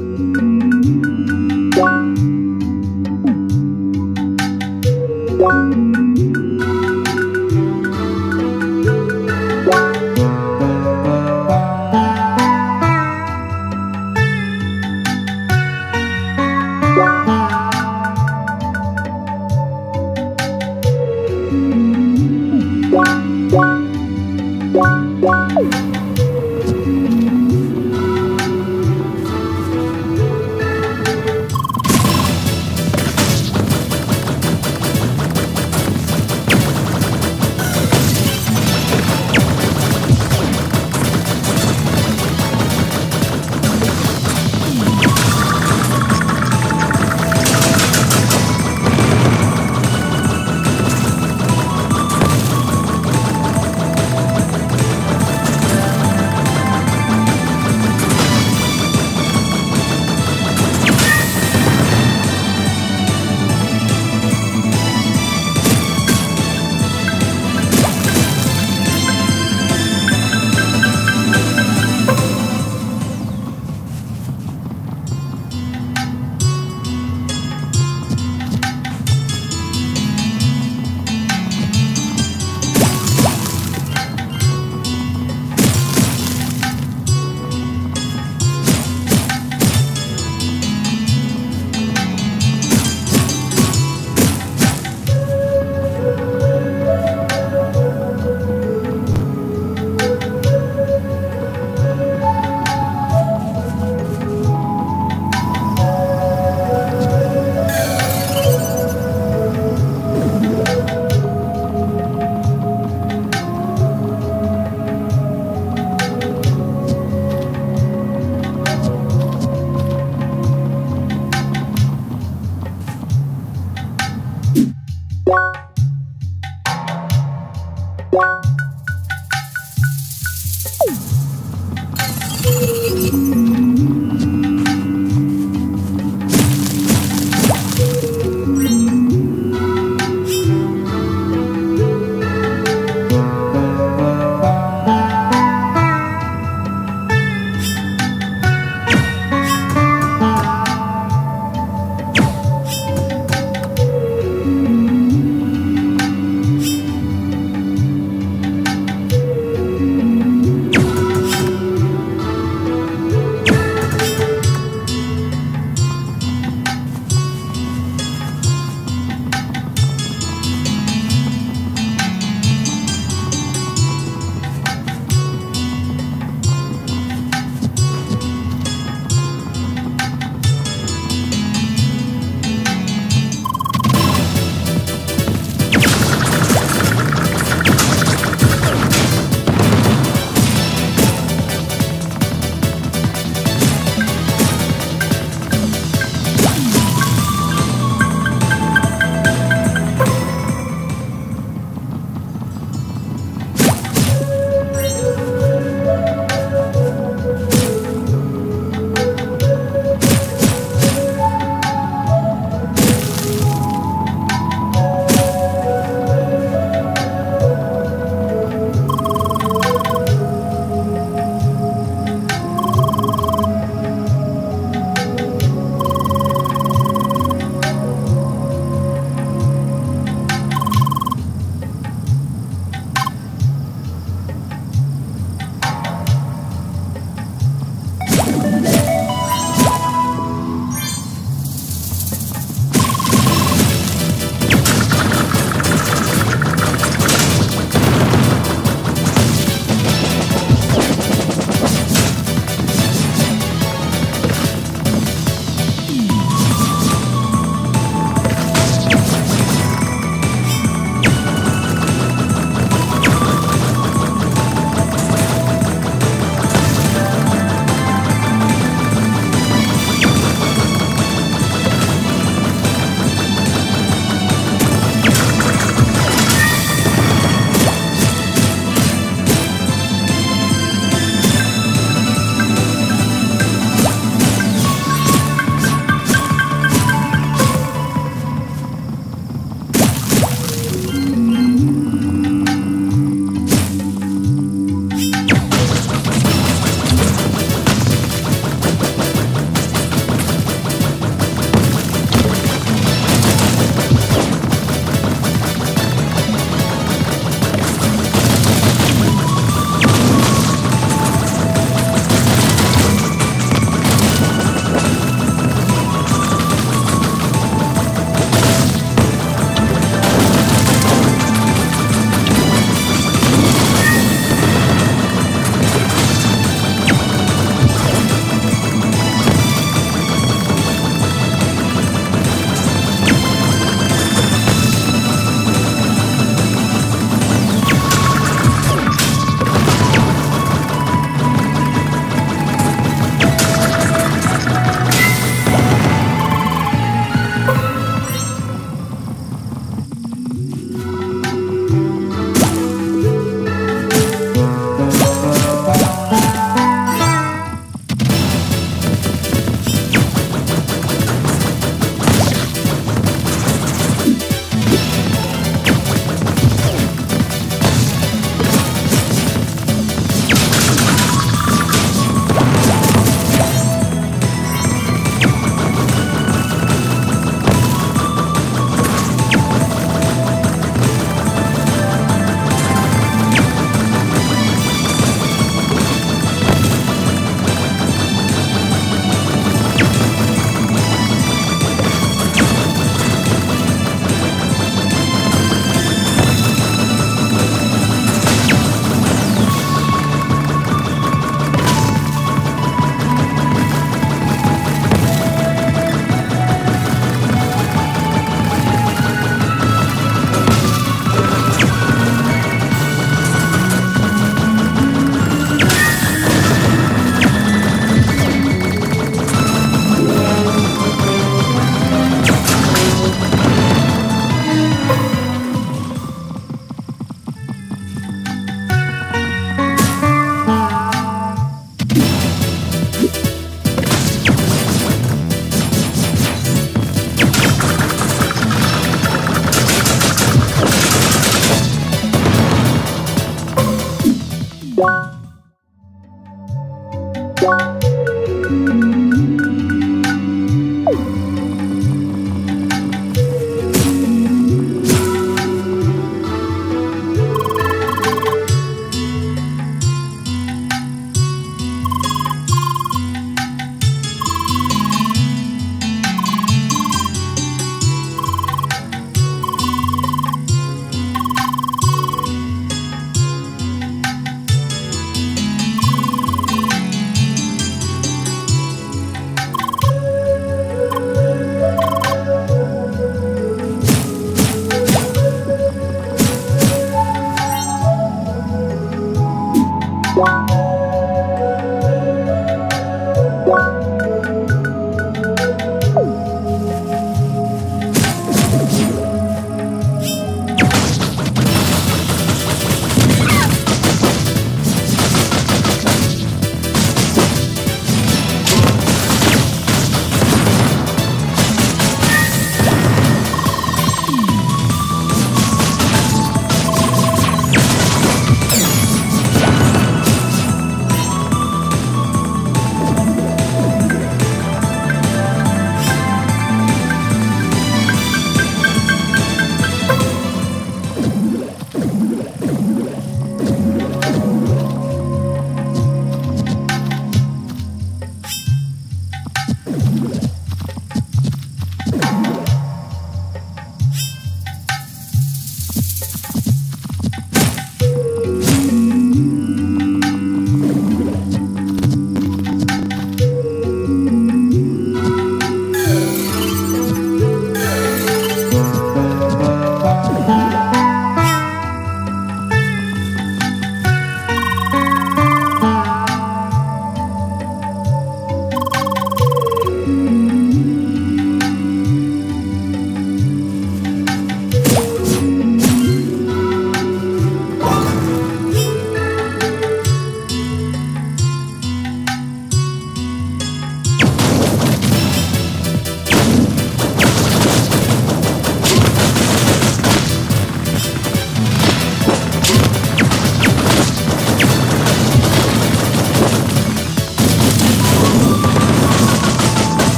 Música